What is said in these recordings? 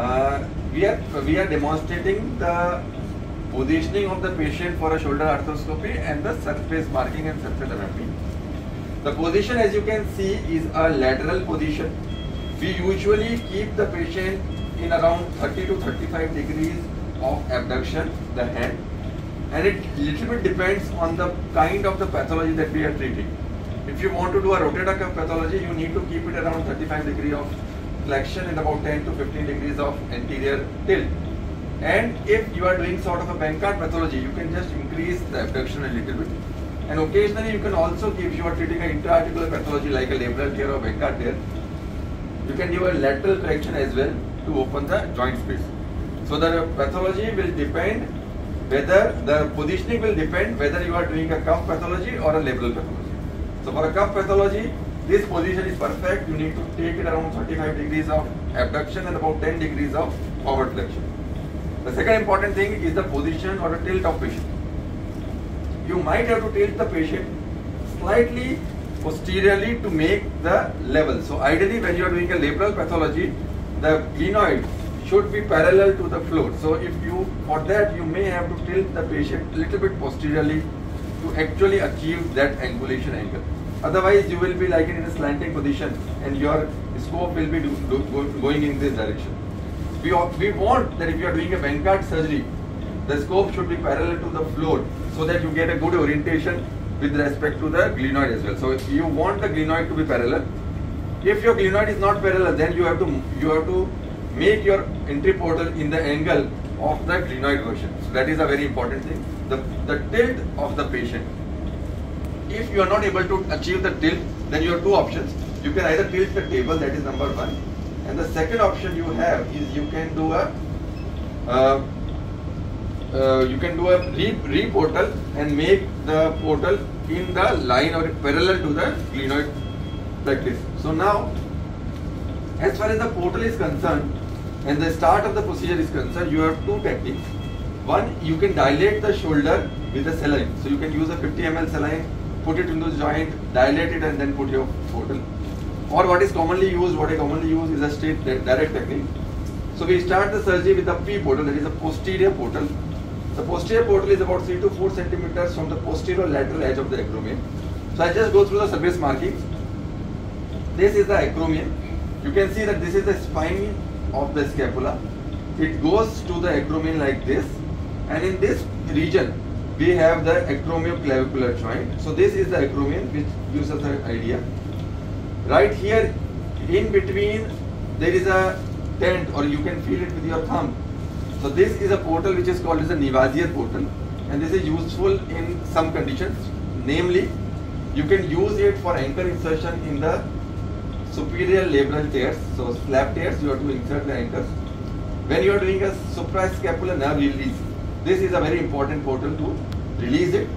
Uh, we are we are demonstrating the positioning of the patient for a shoulder arthroscopy and the surface marking and surface. The position as you can see is a lateral position. We usually keep the patient in around 30 to 35 degrees of abduction, the hand. And it little bit depends on the kind of the pathology that we are treating. If you want to do a rotator cuff pathology, you need to keep it around 35 degree of flexion and about 10 to 15 degrees of anterior tilt. And if you are doing sort of a Bankart pathology, you can just increase the abduction a little bit. And occasionally you can also give, you are treating an intra-articular pathology like a labral tear or Bankart tear, you can do a lateral correction as well to open the joint space. So the pathology will depend whether the positioning will depend whether you are doing a cuff pathology or a labral pathology. So for a cuff pathology, this position is perfect. You need to take it around 35 degrees of abduction and about 10 degrees of forward flexion. The second important thing is the position or the tilt of patient. You might have to tilt the patient slightly posteriorly to make the level. So ideally when you are doing a labral pathology, the glenoid should be parallel to the floor. So if you, for that you may have to tilt the patient a little bit posteriorly to actually achieve that angulation angle. Otherwise you will be like in a slanting position and your scope will be do, do, go, going in this direction. We, we want that if you are doing a Bankart surgery, the scope should be parallel to the floor so that you get a good orientation with respect to the glenoid as well. So if you want the glenoid to be parallel. If your glenoid is not parallel, then you have to you have to make your entry portal in the angle of the glenoid version. So that is a very important thing. The, the tilt of the patient. If you are not able to achieve the tilt, then you have two options. You can either tilt the table, that is number one. And the second option you have is you can do a uh, uh, you can do a re, re portal and make the portal in the line or parallel to the glenoid like this. So now, as far as the portal is concerned and the start of the procedure is concerned, you have two techniques. One, you can dilate the shoulder with a saline. So you can use a 50 ml saline, put it into the joint, dilate it and then put your portal. Or what is commonly used, what I commonly use is a straight direct technique. So we start the surgery with a P portal, that is a posterior portal. The posterior portal is about 3 to 4 centimeters from the posterior lateral edge of the acromion. So I just go through the surface markings. This is the acromion. You can see that this is the spine of the scapula. It goes to the acromion like this and in this region we have the acromioclavicular joint. So this is the acromion which gives us an idea. Right here in between there is a tent or you can feel it with your thumb. So this is a portal which is called as a Neviaser portal and this is useful in some conditions. Namely, you can use it for anchor insertion in the superior labral tears. So SLAP tears, you have to insert the anchors. When you are doing a suprascapular nerve release, this is a very important portal to release it.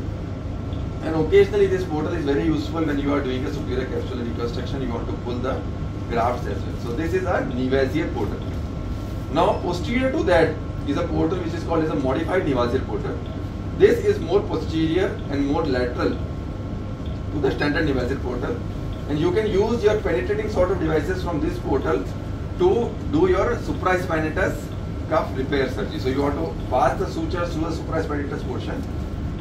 And occasionally this portal is very useful when you are doing a superior capsular reconstruction, you want to pull the grafts as well. So this is a Neviaser portal. Now posterior to that is a portal which is called as a modified Neviaser portal. This is more posterior and more lateral to the standard Neviaser portal. And you can use your penetrating sort of devices from this portal to do your supraspinatus cuff repair surgery. So you want to pass the sutures through the supraspinatus portion.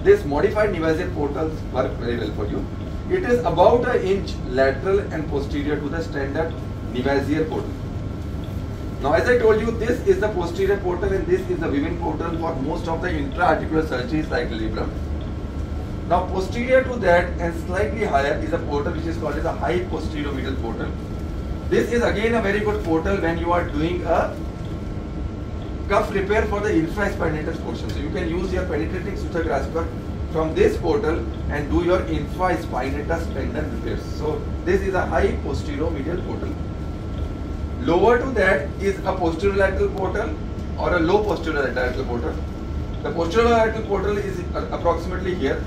This modified Neviaser portals work very well for you. It is about an inch lateral and posterior to the standard Neviaser portal. Now as I told you, this is the posterior portal and this is the Wivin portal for most of the intra-articular surgeries like labrum. Now posterior to that and slightly higher is a portal which is called as a high posterior medial portal. This is again a very good portal when you are doing a cuff repair for the infraspinatus portion. So you can use your penetrating suture grasper from this portal and do your infraspinatus tendon repairs. So this is a high posterior medial portal. Lower to that is a posterior lateral portal or a low posterior lateral portal. The posterior lateral portal is approximately here.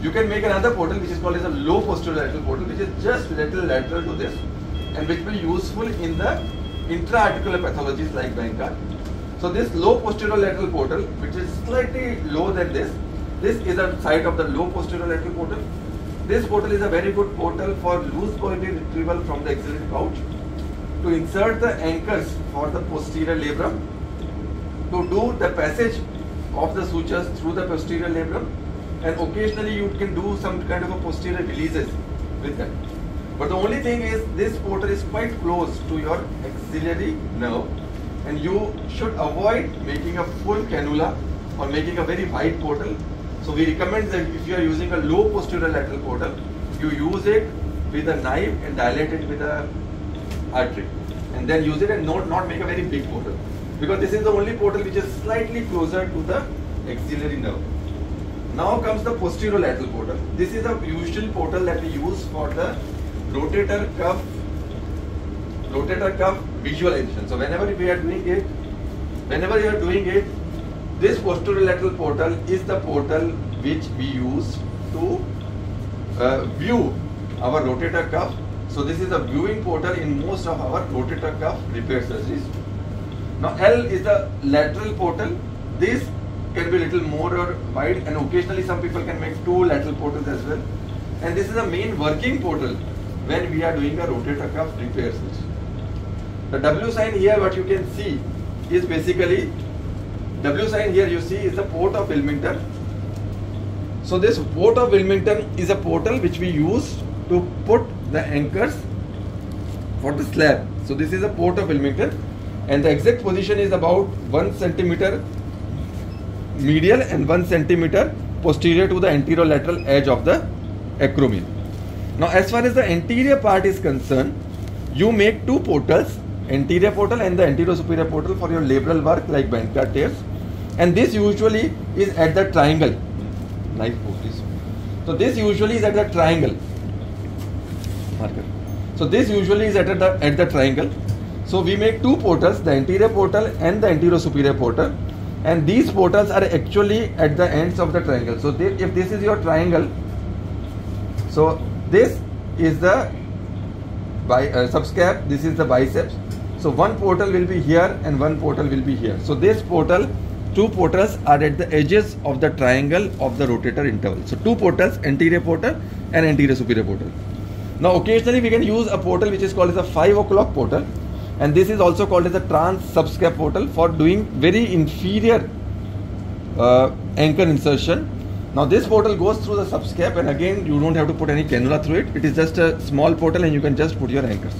You can make another portal which is called as a low posterior lateral portal which is just little lateral to this and which will be useful in the intra-articular pathologies like Bankart. So this low posterior lateral portal which is slightly lower than this, this is the site of the low posterior lateral portal. This portal is a very good portal for loose pointed retrieval from the axillary pouch to insert the anchors for the posterior labrum, to do the passage of the sutures through the posterior labrum, and occasionally you can do some kind of a posterior releases with them. But the only thing is this portal is quite close to your axillary nerve and you should avoid making a full cannula or making a very wide portal. So we recommend that if you are using a low posterior lateral portal, you use it with a knife and dilate it with a artery and then use it and not, not make a very big portal because this is the only portal which is slightly closer to the axillary nerve. Now comes the posterior lateral portal. This is a usual portal that we use for the rotator cuff rotator cuff visualization. So whenever we are doing it, whenever you are doing it, this posterolateral portal is the portal which we use to uh, view our rotator cuff. So this is a viewing portal in most of our rotator cuff repair surgeries. Now L is the lateral portal. This can be a little more or wide and occasionally some people can make two lateral portals as well. And this is the main working portal when we are doing a rotator cuff repair surgery. The W sign here what you can see is basically W sign here you see is the port of Wilmington. So this port of Wilmington is a portal which we use to put the anchors for the SLAP. So this is a port of Wilmington and the exact position is about 1 centimeter medial and 1 centimeter posterior to the anterolateral edge of the acromion. Now as far as the anterior part is concerned, you make two portals anterior portal and the anterior superior portal for your labral work like Bankart tears. And this usually is at the triangle. Nice please. So this usually is at the triangle. Marker. So this usually is at the at the triangle. So we make two portals, the anterior portal and the anterior superior portal. And these portals are actually at the ends of the triangle. So if this is your triangle, so this is the uh, subscap, this is the biceps, so one portal will be here and one portal will be here. So this portal, two portals are at the edges of the triangle of the rotator interval. So two portals, anterior portal and anterior superior portal. Now occasionally we can use a portal which is called as a 5 o'clock portal and this is also called as a trans subscap portal for doing very inferior uh, anchor insertion. Now this portal goes through the subscap and again you don't have to put any cannula through it. It is just a small portal and you can just put your anchors.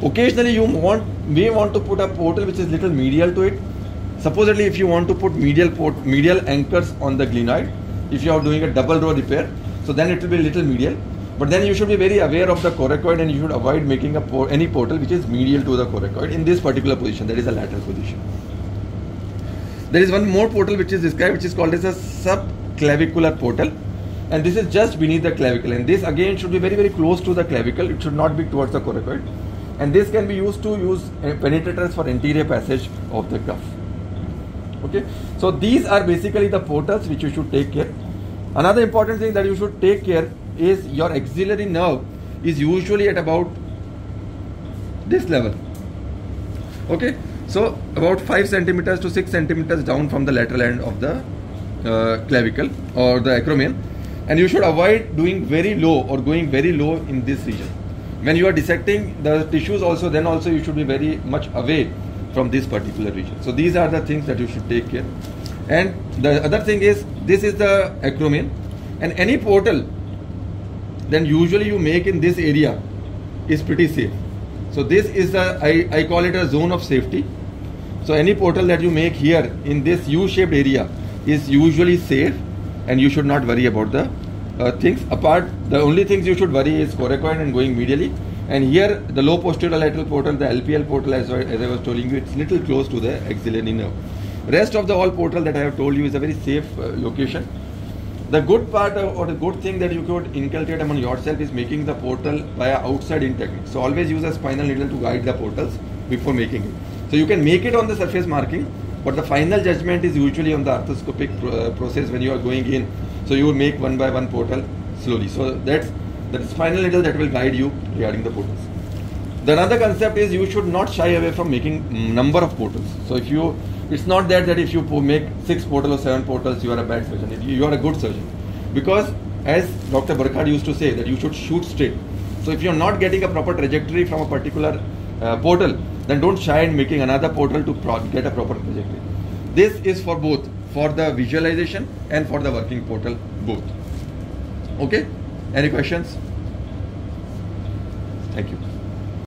Occasionally you want may want to put a portal which is little medial to it. Supposedly if you want to put medial port medial anchors on the glenoid, if you are doing a double row repair, so then it will be little medial. But then you should be very aware of the coracoid and you should avoid making a por any portal which is medial to the coracoid in this particular position, that is a lateral position. There is one more portal which is described which is called as a subclavicular portal and this is just beneath the clavicle and this again should be very very close to the clavicle, it should not be towards the coracoid and this can be used to use uh, penetrators for anterior passage of the cuff. Okay? So these are basically the portals which you should take care. Another important thing that you should take care is your axillary nerve is usually at about this level. Okay? So about 5 centimeters to 6 centimeters down from the lateral end of the uh, clavicle or the acromion. And you should avoid doing very low or going very low in this region when you are dissecting the tissues also then also you should be very much away from this particular region. So these are the things that you should take care. And the other thing is this is the acromion. And any portal then usually you make in this area is pretty safe. So this is the I, I call it a zone of safety. So any portal that you make here in this u-shaped area is usually safe and you should not worry about the uh, things apart the only things you should worry is coracoid and going medially and here the low posterior lateral portal the LPL portal as, as I was telling you it's little close to the axillary nerve. Rest of the all portal that I have told you is a very safe uh, location. The good part or the good thing that you could inculcate among yourself is making the portal via outside in technique so always use a spinal needle to guide the portals before making it. So you can make it on the surface marking but the final judgment is usually on the arthroscopic uh, process when you are going in so you will make one by one portal slowly. So that's the spinal needle that will guide you regarding the portals. The another concept is you should not shy away from making number of portals. So if you, it's not that that if you make six portals or seven portals, you are a bad surgeon. You are a good surgeon, because as Dr. Burkhart used to say that you should shoot straight. So if you are not getting a proper trajectory from a particular uh, portal, then don't shy in making another portal to pro- get a proper trajectory. This is for both, for the visualization and for the working portal both. Okay? Any questions? Thank you.